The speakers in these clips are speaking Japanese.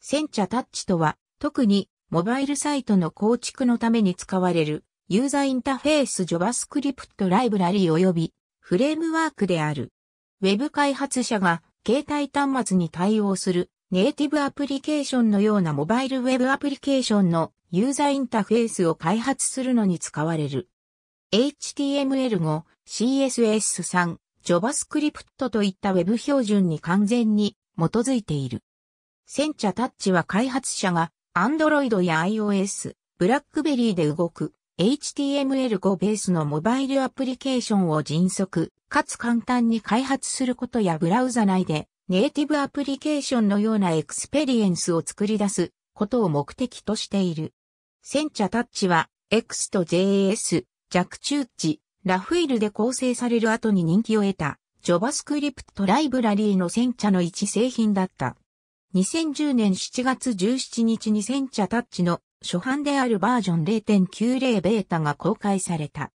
センチャタッチとは、特にモバイルサイトの構築のために使われるユーザーインターフェース JavaScript ライブラリ及びフレームワークである。ウェブ開発者が携帯端末に対応するネイティブアプリケーションのようなモバイルウェブアプリケーションのユーザーインターフェースを開発するのに使われる。HTML5、CSS3、JavaScript といったウェブ標準に完全に基づいている。Sencha Touch は開発者が Android や iOS、BlackBerry で動く HTML5 ベースのモバイルアプリケーションを迅速かつ簡単に開発することやブラウザ内でネイティブアプリケーションのようなエクスペリエンスを作り出すことを目的としている。センチャタッチは X と JS、弱中値、ラフィールで構成される後に人気を得た JavaScript ライブラリーの Sencha の一製品だった。2010年7月17日にセンチャタッチの初版であるバージョン0.90ベータが公開された。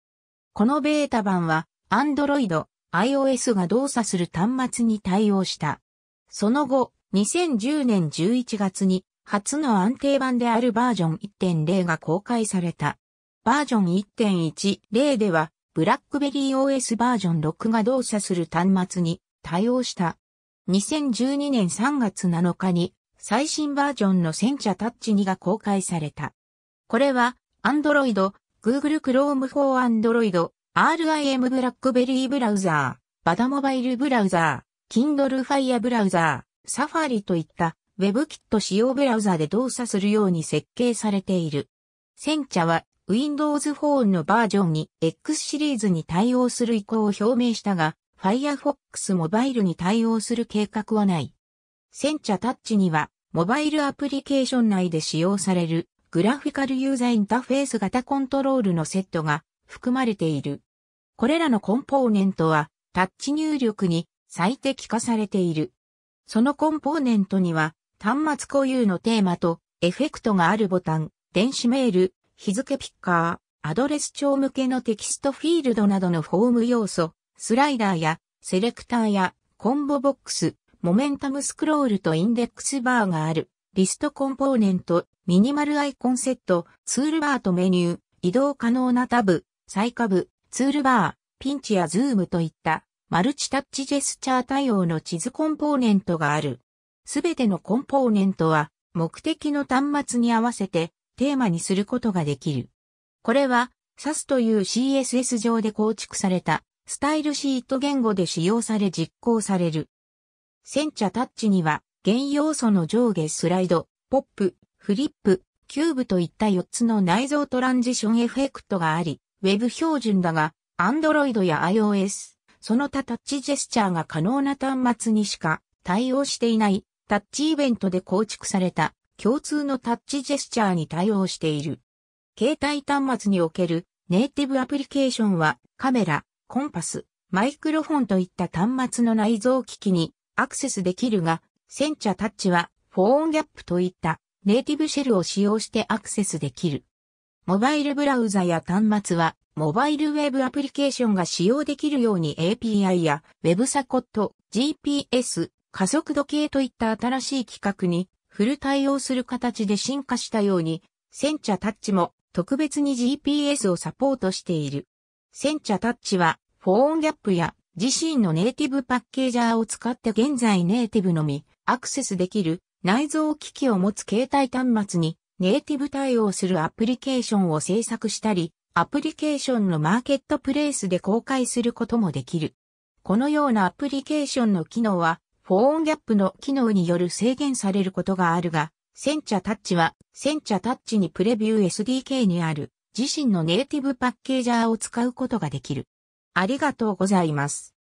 このベータ版は Android、iOS が動作する端末に対応した。その後、2010年11月に初の安定版であるバージョン1.0が公開された。バージョン1.10では、ブラックベリー OS バージョン6が動作する端末に対応した。2012年3月7日に最新バージョンのセンチャタッチ2が公開された。これは Android、Google Chrome for Android、RIM ブラックベリーブラウザー、バダモバイルブラウザー、Kindle Fire ブラウザー、Safari といった WebKit 使用ブラウザーで動作するように設計されている。センチャは Windows Phone のバージョンに X シリーズに対応する意向を表明したが、Firefox モバイルに対応する計画はない。センチャタッチには、モバイルアプリケーション内で使用されるグラフィカルユーザーインターフェース型コントロールのセットが含まれている。これらのコンポーネントはタッチ入力に最適化されている。そのコンポーネントには端末固有のテーマとエフェクトがあるボタン、電子メール、日付ピッカー、アドレス帳向けのテキストフィールドなどのフォーム要素、スライダーやセレクターやコンボボックス、モメンタムスクロールとインデックスバーがある、リストコンポーネント、ミニマルアイコンセット、ツールバーとメニュー、移動可能なタブ、最下部、ツールバー、ピンチやズームといったマルチタッチジェスチャー対応の地図コンポーネントがある。すべてのコンポーネントは目的の端末に合わせてテーマにすることができる。これは Sass という CSS 上で構築されたスタイルシート言語で使用され実行される。 Sencha Touch には、原要素の上下スライド、ポップ、フリップ、キューブといった4つの内蔵トランジションエフェクトがあり、ウェブ標準だが、Android や iOS、その他タッチジェスチャーが可能な端末にしか対応していないタッチイベントで構築された共通のタッチジェスチャーに対応している。携帯端末におけるネイティブアプリケーションはカメラ、コンパス、マイクロフォンといった端末の内蔵機器にアクセスできるが、センチャタッチはフォーンギャップといったネイティブシェルを使用してアクセスできる。モバイルブラウザや端末はモバイルウェブアプリケーションが使用できるように API や Web サコット、GPS、加速度計といった新しい規格にフル対応する形で進化したように、センチャタッチも特別に GPS をサポートしている。センチャタッチは、フォーンギャップや自身のネイティブパッケージャーを使って現在ネイティブのみアクセスできる内蔵機器を持つ携帯端末にネイティブ対応するアプリケーションを制作したり、アプリケーションのマーケットプレイスで公開することもできる。このようなアプリケーションの機能は、フォーンギャップの機能による制限されることがあるが、センチャタッチは、センチャタッチにプレビュー SDK にある自身のネイティブパッケージャーを使うことができる。ありがとうございます。